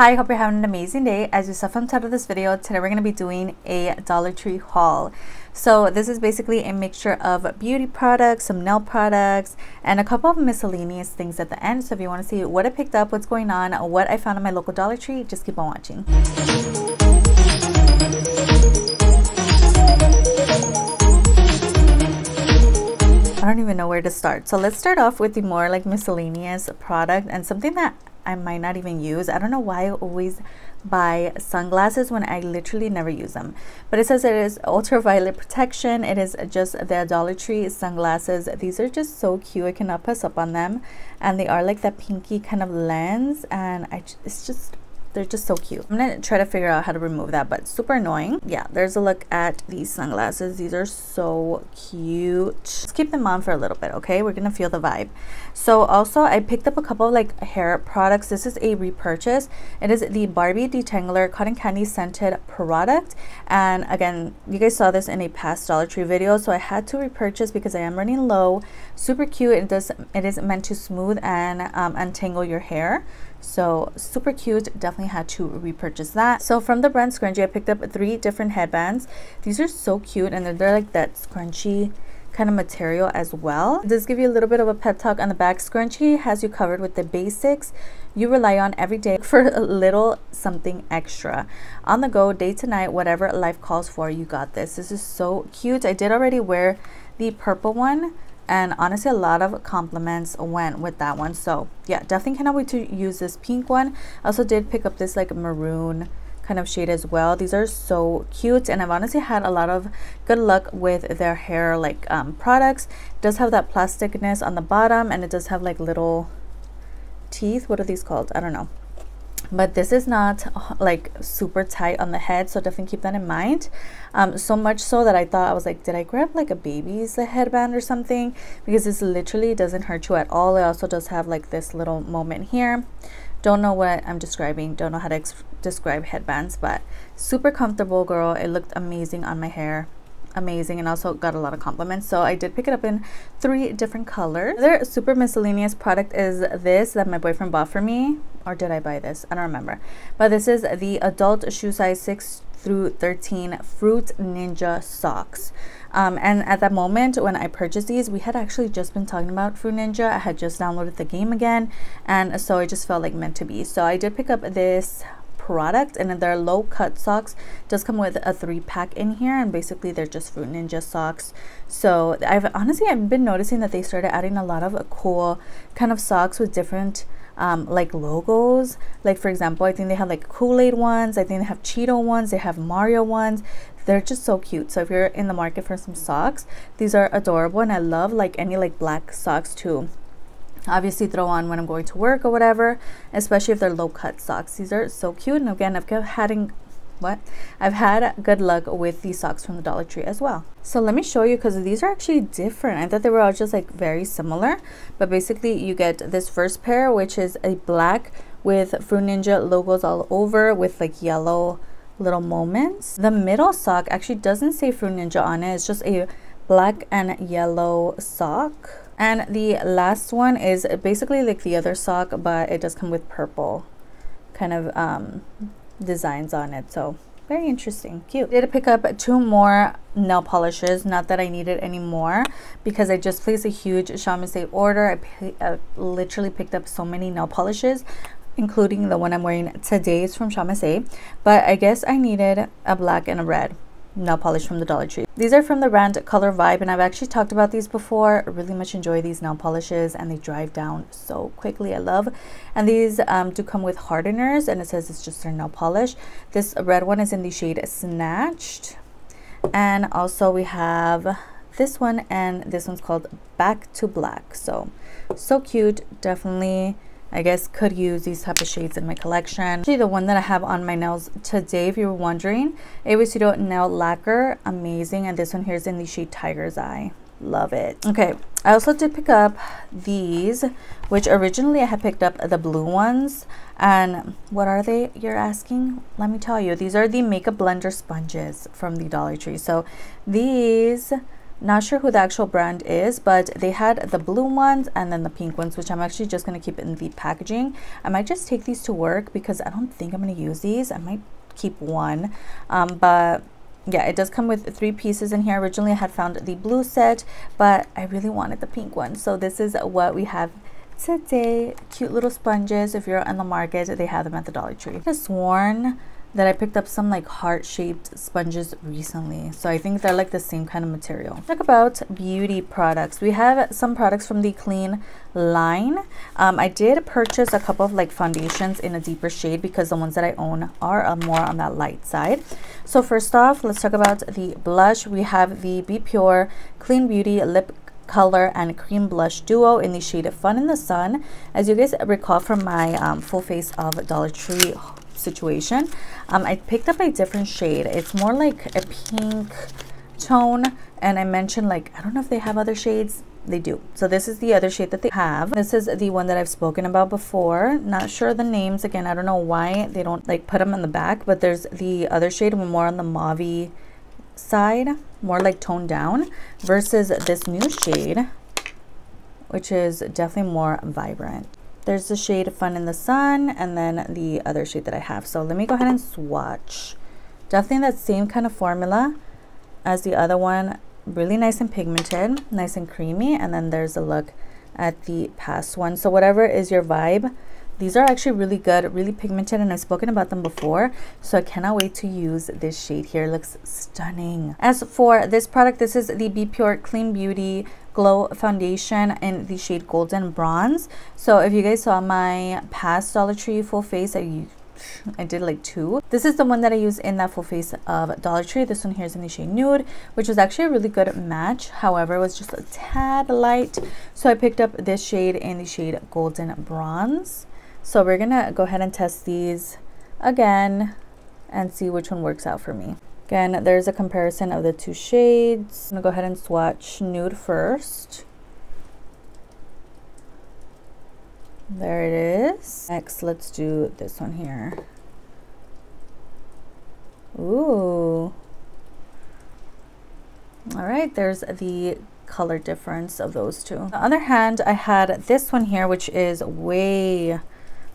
Hi, hope you're having an amazing day. As you saw from the title of this video, today we're going to be doing a Dollar Tree haul. So this is basically a mixture of beauty products, some nail products, and a couple of miscellaneous things at the end. So if you want to see what I picked up, what's going on, what I found in my local Dollar Tree, just keep on watching. Don't even know where to start. So let's start off with the more like miscellaneous product and something that I might not even use. I don't know why I always buy sunglasses when I literally never use them. But it says it is ultraviolet protection. It is just the Dollar Tree sunglasses. These are just so cute. I cannot pass up on them. And they are like that pinky kind of lens. And I, it's just they're just so cute. I'm gonna try to figure out how to remove that, but super annoying. Yeah, there's a look at these sunglasses. These are so cute. Let's keep them on for a little bit, okay? We're gonna feel the vibe. So also, I picked up a couple of like hair products. This is a repurchase. It is the Barbie Detangler Cotton Candy Scented product. And again, you guys saw this in a past Dollar Tree video, so I had to repurchase because I am running low. Super cute. It does. It is meant to smooth and um, untangle your hair so super cute definitely had to repurchase that so from the brand Scünci i picked up three different headbands these are so cute and they're, they're like that scrunchy kind of material as well. Does give you a little bit of a pep talk on the back. Scünci has you covered with the basics you rely on every day for a little something extra. On the go, day to night, whatever life calls for, you got this. This is so cute. I did already wear the purple one and honestly a lot of compliments went with that one. So yeah definitely cannot wait to use this pink one. I also did pick up this like maroon kind of shade as well. These are so cute and I've honestly had a lot of good luck with their hair like um, products. It does have that plasticness on the bottom and it does have like little teeth. What are these called? I don't know but this is not like super tight on the head so definitely keep that in mind. Um, so much so that I thought I was like did I grab like a baby's headband or something? Because this literally doesn't hurt you at all. It also does have like this little moment here. Don't know what I'm describing. Don't know how to describe headbands but super comfortable girl. It looked amazing on my hair. Amazing and also got a lot of compliments. So i did pick it up in three different colors. Another super miscellaneous product is this that my boyfriend bought for me or did i buy this i don't remember but this is the adult shoe size 6 through 13 fruit ninja socks um, and at that moment when I purchased these, we had actually just been talking about Fruit Ninja. I had just downloaded the game again, and so it just felt like meant to be. So I did pick up this product and their low cut socks does come with a three pack in here and basically they're just fruit ninja socks so i've honestly i've been noticing that they started adding a lot of cool kind of socks with different um, like logos. Like for example i think they have like kool-aid ones. I think they have cheeto ones. They have mario ones. They're just so cute. So if you're in the market for some socks these are adorable and i love like any like black socks too. Obviously throw on when I'm going to work or whatever, especially if they're low cut socks. These are so cute. And again, I've had what I've had good luck with these socks from the Dollar Tree as well. So let me show you because these are actually different. I thought they were all just like very similar, but basically you get this first pair, which is a black with Fruit Ninja logos all over with like yellow little moments. The middle sock actually doesn't say Fruit Ninja on it. It's just a black and yellow sock and the last one is basically like the other sock, but it does come with purple kind of um, designs on it. So very interesting, cute. I did pick up two more nail polishes. Not that I needed any more because I just placed a huge Shamase order. I, I literally picked up so many nail polishes including the one I'm wearing today. It's from Shamase, but I guess I needed a black and a red nail polish from the Dollar Tree. These are from the brand Color Vibe and I've actually talked about these before. I really much enjoy these nail polishes and they drive down so quickly. I love. And these um, do come with hardeners and it says it's just their nail polish. This red one is in the shade Snatched. And also we have this one and this one's called Back to Black. So, so cute. Definitely I guess could use these type of shades in my collection. Actually, the one that I have on my nails today, if you were wondering, Avocito Nail Lacquer, amazing. And this one here is in the shade Tiger's Eye. Love it. Okay, I also did pick up these, which originally I had picked up the blue ones. And what are they, you're asking? Let me tell you, these are the Makeup Blender sponges from the Dollar Tree. So these Not sure who the actual brand is, but they had the blue ones and then the pink ones, which I'm actually just going to keep in the packaging. I might just take these to work because I don't think I'm going to use these. I might keep one, um, but yeah, it does come with three pieces in here. Originally, I had found the blue set, but I really wanted the pink one. So this is what we have today. Cute little sponges. If you're on the market, they have them at the Dollar Tree. I sworn that I picked up some like heart-shaped sponges recently. So I think they're like the same kind of material. Talk about beauty products. We have some products from the Clean line. Um, I did purchase a couple of like foundations in a deeper shade because the ones that I own are uh, more on that light side. So first off, let's talk about the blush. We have the B Pure Clean Beauty Lip color and cream blush duo in the shade Fun in the Sun. As you guys recall from my um, full face of Dollar Tree situation. Um, I picked up a different shade. It's more like a pink tone. And I mentioned like, I don't know if they have other shades. They do. So this is the other shade that they have. This is the one that I've spoken about before. Not sure the names. Again, I don't know why they don't like put them in the back. But there's the other shade more on the mauve side. More like toned down. Versus this new shade. Which is definitely more vibrant. There's the shade Fun in the Sun and then the other shade that I have. So let me go ahead and swatch. Definitely that same kind of formula as the other one. Really nice and pigmented, nice and creamy. And then there's a look at the past one. So whatever is your vibe, these are actually really good, really pigmented, and I've spoken about them before, so I cannot wait to use this shade here. It looks stunning. As for this product, this is the B Pure Clean Beauty Glow Foundation in the shade Golden Bronze. So if you guys saw my past Dollar Tree full face, I I did like two. This is the one that I use in that full face of Dollar Tree. This one here is in the shade Nude, which was actually a really good match. However, it was just a tad light. So I picked up this shade in the shade Golden Bronze. So we're gonna go ahead and test these again and see which one works out for me. Again, there's a comparison of the two shades. I'm gonna go ahead and swatch nude first. There it is. Next, let's do this one here. Ooh. All right, there's the color difference of those two. On the other hand, I had this one here, which is way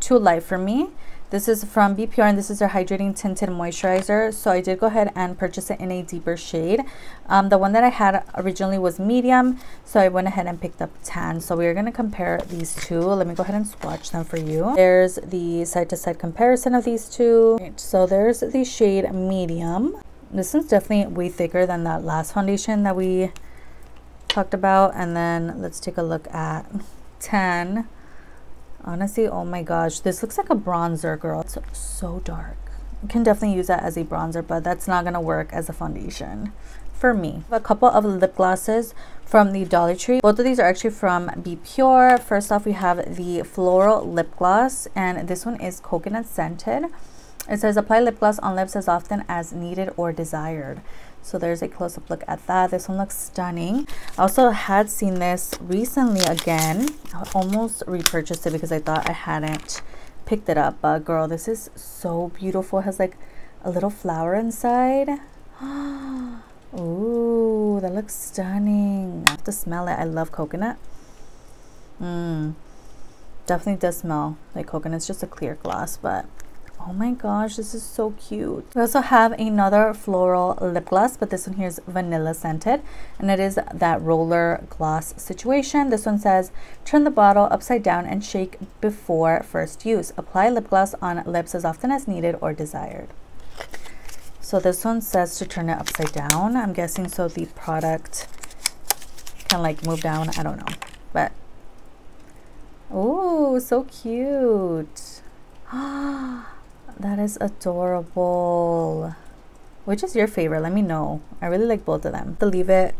too light for me. This is from B Pure and this is their Hydrating Tinted Moisturizer. So I did go ahead and purchase it in a deeper shade. Um, the one that I had originally was medium. So I went ahead and picked up tan. So we are going to compare these two. Let me go ahead and swatch them for you. There's the side-to-side -side comparison of these two. Right, so there's the shade medium. This one's definitely way thicker than that last foundation that we talked about. And then let's take a look at tan. Honestly, oh my gosh, this looks like a bronzer, girl. It's so dark. You can definitely use that as a bronzer, but that's not gonna work as a foundation for me. A couple of lip glosses from the Dollar Tree. Both of these are actually from B Pure. First off, we have the Floral Lip Gloss, and this one is coconut scented. It says apply lip gloss on lips as often as needed or desired. So there's a close-up look at that. This one looks stunning. I also had seen this recently again. I almost repurchased it because I thought I hadn't picked it up. But girl, this is so beautiful. It has like a little flower inside. Ooh, that looks stunning. I have to smell it. I love coconut. Mmm. Definitely does smell like coconut. It's just a clear gloss, but Oh my gosh, this is so cute. We also have another floral lip gloss, but this one here is vanilla scented. And it is that roller gloss situation. This one says, turn the bottle upside down and shake before first use. Apply lip gloss on lips as often as needed or desired. So this one says to turn it upside down. I'm guessing so the product can like move down. I don't know. But, oh, so cute. That is adorable. Which is your favorite? Let me know. I really like both of them. To leave it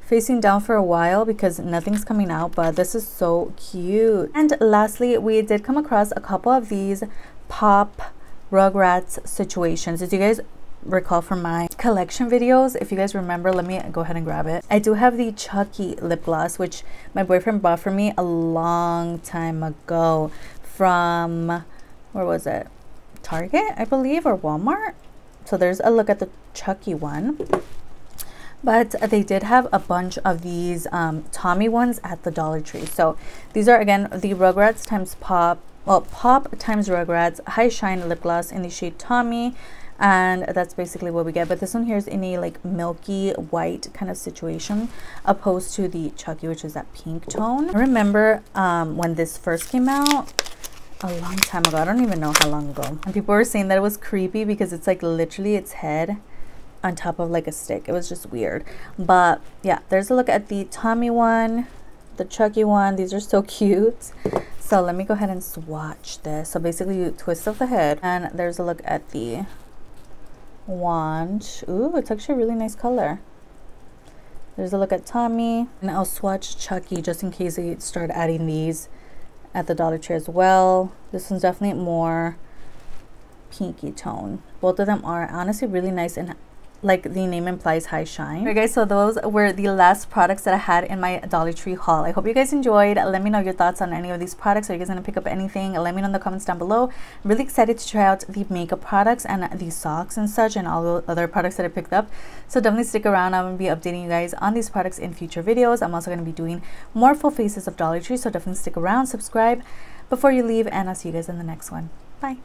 facing down for a while because nothing's coming out, but this is so cute. And lastly, we did come across a couple of these pop Rugrats situations. As you guys recall from my collection videos, if you guys remember, let me go ahead and grab it. I do have the Chuckie lip gloss, which my boyfriend bought for me a long time ago from, where was it? Target, I believe, or Walmart. So there's a look at the Chuckie one. but they did have a bunch of these um, Tommy ones at the Dollar Tree. So these are again the Rugrats times Pop, well Pop times Rugrats High Shine Lip Gloss in the shade Tommy and that's basically what we get but this one here is in a like milky white kind of situation opposed to the Chuckie which is that pink tone I remember um, when this first came out a long time ago. I don't even know how long ago. And people were saying that it was creepy because it's like literally its head on top of like a stick. It was just weird. But yeah there's a look at the Tommy one the Chuckie one. These are so cute. So let me go ahead and swatch this. So basically you twist off the head and there's a look at the wand. Ooh, it's actually a really nice color. There's a look at Tommy. And I'll swatch Chuckie just in case they start adding these at the Dollar Tree as well. This one's definitely more pinky tone. Both of them are honestly really nice and like the name implies high shine. Okay guys so those were the last products that i had in my dollar tree haul. I hope you guys enjoyed. Let me know your thoughts on any of these products. Are you guys gonna pick up anything? Let me know in the comments down below. I'm really excited to try out the makeup products and the socks and such and all the other products that i picked up. So definitely stick around. I'm gonna be updating you guys on these products in future videos. I'm also going to be doing more full faces of dollar tree so definitely stick around subscribe before you leave and i'll see you guys in the next one. Bye